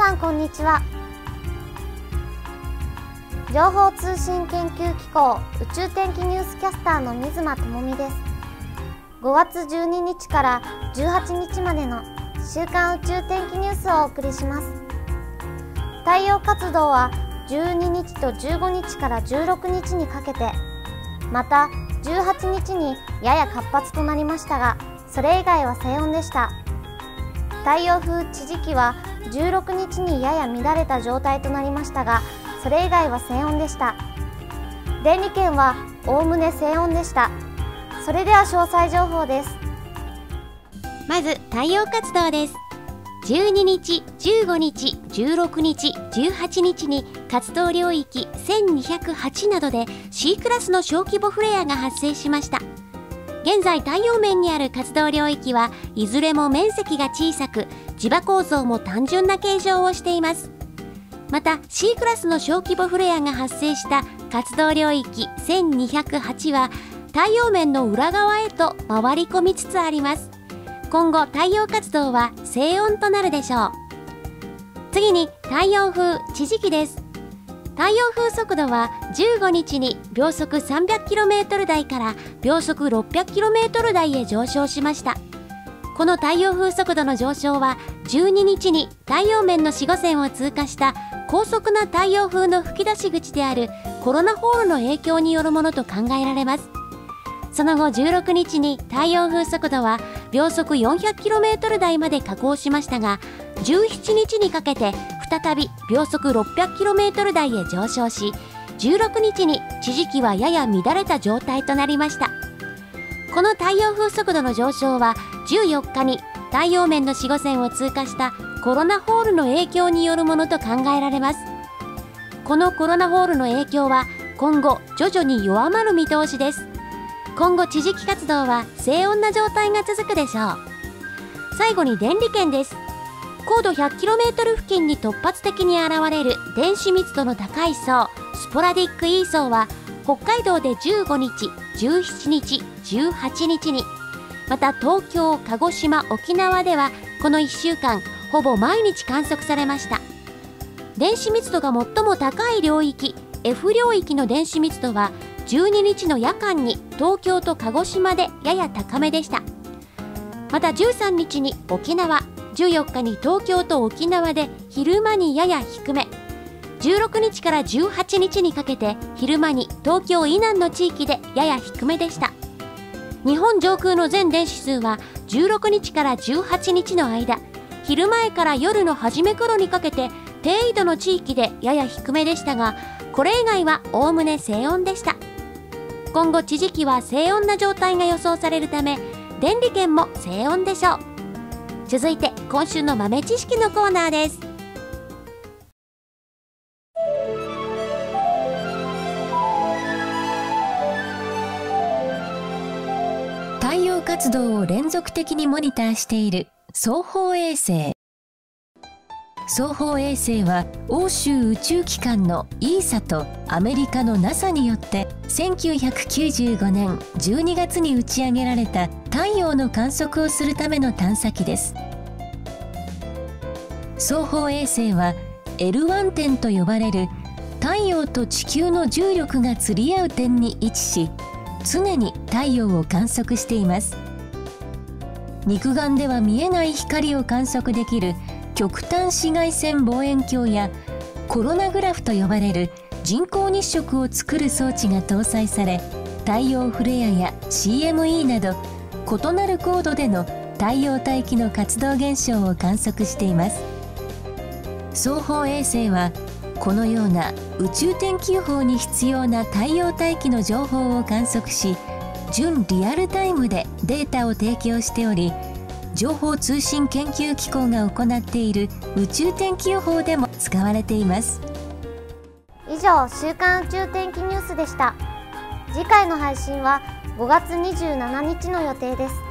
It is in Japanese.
さんこんにちは。情報通信研究機構宇宙天気ニュースキャスターの水間智美です。5月12日から18日までの週刊宇宙天気ニュースをお送りします。太陽活動は12日と15日から16日にかけてまた18日にやや活発となりましたがそれ以外は静穏でした。太陽風地磁気は16日にやや乱れた状態となりましたがそれ以外は静穏でした。電離圏はおおむね静穏でした。それでは詳細情報です。まず太陽活動です。12日、15日、16日、18日に活動領域1208などで C クラスの小規模フレアが発生しました。現在太陽面にある活動領域はいずれも面積が小さく磁場構造も単純な形状をしています。また C クラスの小規模フレアが発生した活動領域1208は太陽面の裏側へと回り込みつつあります。今後太陽活動は静穏となるでしょう。次に太陽風地磁気です。太陽風速度は15日に秒速 300km 台から秒速 600km 台へ上昇しました。この太陽風速度の上昇は12日に太陽面の死後線を通過した高速な太陽風の吹き出し口であるコロナホールの影響によるものと考えられます。その後16日に太陽風速度は秒速 400km 台まで下降しましたが17日にかけて再び秒速 600km 台へ上昇し16日に地磁気はやや乱れた状態となりました。この太陽風速度の上昇は14日に太陽面の4 5線を通過したコロナホールの影響によるものと考えられます。このコロナホールの影響は今後徐々に弱まる見通しです。今後地磁気活動は静穏な状態が続くでしょう。最後に電離圏です。高度 100km 付近に突発的に現れる電子密度の高い層スポラディック E 層は北海道で15日17日18日に。また東京鹿児島沖縄ではこの1週間ほぼ毎日観測されました。電子密度が最も高い領域 F 領域の電子密度は12日の夜間に東京と鹿児島でやや高めでした。また13日に沖縄14日に東京と沖縄で昼間にやや低め。16日から18日にかけて昼間に東京以南の地域でやや低めでした。日本上空の全電子数は16日から18日の間。昼前から夜の初め頃にかけて低緯度の地域でやや低めでしたがこれ以外はおおむね静穏でした。今後地磁気は静穏な状態が予想されるため電離圏も静穏でしょう。続いて今週の豆知識のコーナーです。太陽活動を連続的にモニターしている双方衛星。双方衛星は欧州宇宙機関の ESA とアメリカの NASA によって1995年12月に打ち上げられた太陽の観測をするための探査機です。双方衛星は L1 点と呼ばれる太陽と地球の重力が釣り合う点に位置し常に太陽を観測しています。肉眼では見えない光を観測できる極端紫外線望遠鏡やコロナグラフと呼ばれる人工日食を作る装置が搭載され太陽フレアや CME など異なる高度での太陽大気の活動現象を観測しています。双方衛星はこのような宇宙天気予報に必要な太陽大気の情報を観測し準リアルタイムでデータを提供しており情報通信研究機構が行っている宇宙天気予報でも使われています。以上週刊宇宙天気ニュースでした。次回の配信は5月27日の予定です。